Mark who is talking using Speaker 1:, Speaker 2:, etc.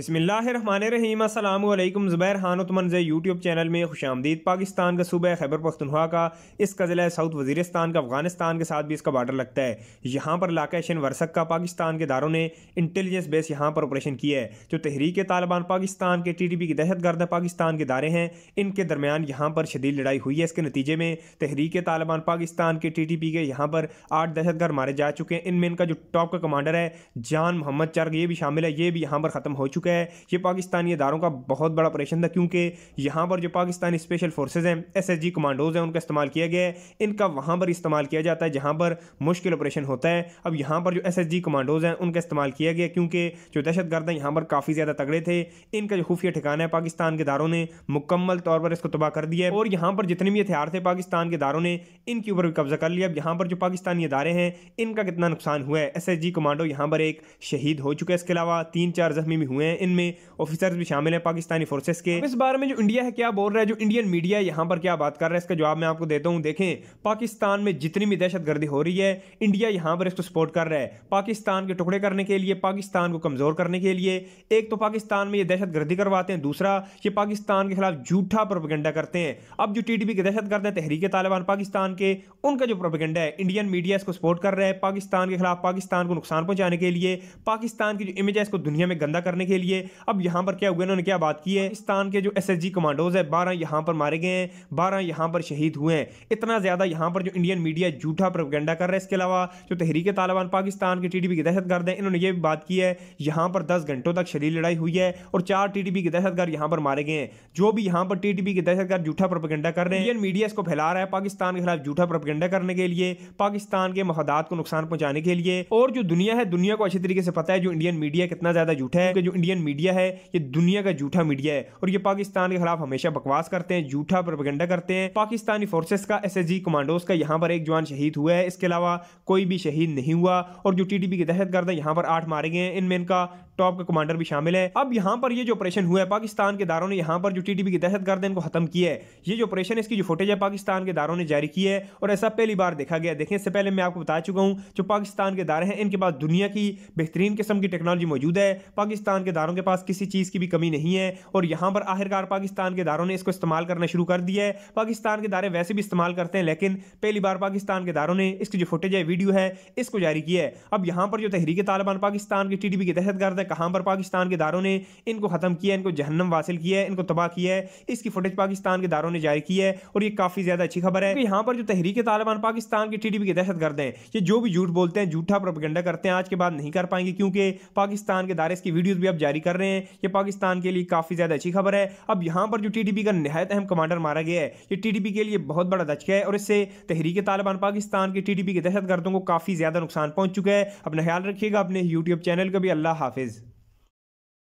Speaker 1: बसमीम अल्लाम Zubair हानुतमन YouTube channel में खुश आमदीद पाकिस्तान का सूबह खैबर पख्तनख्वा का, इसका ज़िला साउथ वजीरस्तान का। अफ़गानिस्तान के साथ भी इसका बार्डर लगता है। यहाँ पर इलाका शन वर्सक का। पाकिस्तान के दारों ने इंटेलिजेंस बेस यहाँ पर ऑपरेशन किया है। जो तहरीक तालिबान पाकिस्तान के टी टी पी की दहशत गर्द पाकिस्तान के दारे हैं। इनके दरमियान यहाँ पर शदीद लड़ाई हुई है। इसके नतीजे में तहरीक तालिबान पाकिस्तान के टी टी पी के यहाँ पर आठ दहशत गर्द मारे जा चुके हैं। इनमें इनका जो टॉप का कमांडर है, जान मोहम्मद चर्ग, ये भी शामिल है। ये भी यहाँ पर ख़त्म हो चुका चुका है। ये पाकिस्तानी इदारों का बहुत बड़ा ऑपरेशन था, क्योंकि यहाँ पर जो पाकिस्तानी स्पेशल फोर्सेज हैं एस एस जी कमांडोज हैं, उनका इस्तेमाल किया गया है। इनका वहाँ पर इस्तेमाल किया जाता है, जहाँ पर मुश्किल ऑपरेशन होता है। अब यहाँ पर जो एस एस जी कमांडोज हैं, उनका इस्तेमाल किया गया क्योंकि जो दहशत गर्द हैं, यहाँ पर काफ़ी ज़्यादा तगड़े थे। इनका जो खुफिया ठिकाना है पाकिस्तान के दारों ने, मुकम्मल तौर पर इसको तबाह कर दिया है। और यहाँ पर जितने भी हथियार थे पाकिस्तान के दारों ने, इनके ऊपर भी कब्जा कर लिया। अब यहाँ पर जो पाकिस्तानी इदारे हैं, इनका कितना नुकसान हुआ है? एस एस जी कमांडो यहाँ पर एक शहीद हो चुका है। इसके अलावा तीन चार जख्मी भी हुए हैं। इनमें ऑफिसर्स भी शामिल हैं पाकिस्तानी फोर्सेस के। इस बारे में जो इंडिया है, क्या बोल रहा है? जो इंडियन मीडिया यहाँ पर क्या बात कर रहा है? इसका जवाब मैं आपको देता हूँ। देखें, पाकिस्तान में जितनी भी दहशतगर्दी हो रही है इंडिया यहाँ पर इसको सपोर्ट कर रहा है। पाकिस्तान के टुकड़े करने के लिए, पाकिस्तान को कमज़ोर करने के लिए। एक तो पाकिस्तान में ये दहशतगर्दी करवाते हैं, दूसरा, ये पाकिस्तान के खिलाफ झूठा प्रोपेगेंडा करते हैं। अब जो टीडीपी के दहशतगर्द हैं, तहरीक तालिबान पाकिस्तान के, उनका जो प्रोपेगेंडा है इंडियन मीडिया इसको सपोर्ट कर रहा है। पाकिस्तान के खिलाफ पाकिस्तान को नुकसान पहुँचाने के लिए, पाकिस्तान की जो इमेज है, इसको दुनिया में गंदा करने के लिए। अब यहाँ पर क्या हुआ? इन्होंने क्या बात की है? पाकिस्तान के जो एसएसजी कमांडोज है, बारह यहाँ पर मारे गए हैं, बारह यहाँ पर शहीद हुए हैं। इतना ज़्यादा यहाँ पर जो इंडियन मीडिया झूठा प्रोपेगेंडा कर रहा है, इसके अलावा जो तहरीक तालिबान पाकिस्तान के टीडीपी की दहशत गर्द है, इन्होंने ये भी बात की है, यहाँ पर दस घंटों तक शरीर लड़ाई हुई है और चार टीडीपी के दहशत गर्द यहाँ पर मारे गए हैं। जो भी यहाँ पर टीडीपी के दहशत गर्द झूठा प्रोपेगेंडा कर रहे हैं इंडियन मीडिया इसको फैला रहा है पाकिस्तान के खिलाफ झूठा प्रोपेगेंडा करने के लिए, पाकिस्तान के मफादात को नुकसान पहुँचाने के लिए। और जो दुनिया है, दुनिया को अच्छी तरीके से पता है, जो इंडियन मीडिया कितना ज़्यादा झूठा है जो इंडियन मीडिया है, ये दुनिया का झूठा मीडिया है और ये पाकिस्तान के खिलाफ हमेशा बकवास करते हैं, झूठा प्रोपेगेंडा करते हैं। पाकिस्तानी फोर्सेस का एस कमांडोज का यहाँ पर एक जवान शहीद हुआ है। इसके अलावा कोई भी शहीद नहीं हुआ और जो टीडीपी के दहशत गर्द यहाँ पर आठ मारे गए हैं। इनमें इनका टॉप का कमांडर भी शामिल है। अब यहाँ पर ये जो ऑपरेशन हुआ है, पाकिस्तान के दारों ने यहाँ पर जो टीडीपी की दहशत गर्द इनको खत्म किया है। ये जो ऑपरेशन इसकी जो फुटेज है, पाकिस्तान के दारों ने जारी की है और ऐसा पहली बार देखा गया देखें, इससे पहले मैं आपको बता चुका हूँ, जो पाकिस्तान के दारे हैं, इनके पास दुनिया की बेहतरीन किस्म की टेक्नोलॉजी मौजूद है। पाकिस्तान के दारों के पास किसी चीज़ की भी कमी नहीं है और यहाँ पर आखिरकार पाकिस्तान के दारों ने इसको इस्तेमाल करना शुरू कर दिया है। पाकिस्तान के दारे वैसे भी इस्तेमाल करते हैं, लेकिन पहली बार पाकिस्तान के दारों ने इसकी जो फुटेज है वीडियो है, इसको जारी किया है। अब यहाँ पर जो तहरीक तालिबान पाकिस्तान की टीडीपी की दहशत गर्द है, कहाँ पर पाकिस्तान के दारों ने इनको ख़त्म किया इनको जहन्नम हासिल किया है, इनको तबाह किया है, इसकी फुटेज पाकिस्तान के दारों ने जारी की है और ये काफ़ी ज़्यादा अच्छी खबर है। यहाँ पर जो तहरीक तालिबान पाकिस्तान की टीडीपी के दहशत गर्द हैं, ये जो भी झूठ बोलते हैं, झूठा प्रोपेगेंडा करते हैं, आज के बाद नहीं कर पाएँगे, क्योंकि पाकिस्तान के दारे इसकी वीडियोज़ भी अब जारी कर रहे हैं। ये पाकिस्तान के लिए काफ़ी ज़्यादा अच्छी खबर है। अब यहाँ पर जो टीडीपी का नहायत अहम कमांडर मारा गया है, ये टीडीपी के लिए बहुत बड़ा धचका है और इससे तहरीक तालिबान पाकिस्तान के टीडीपी के दहशतगर्दों को काफ़ी ज़्यादा नुकसान पहुँच चुका है। अपना ख्याल रखिएगा अपने यूट्यूब चैनल का भी। अल्लाह हाफिज़।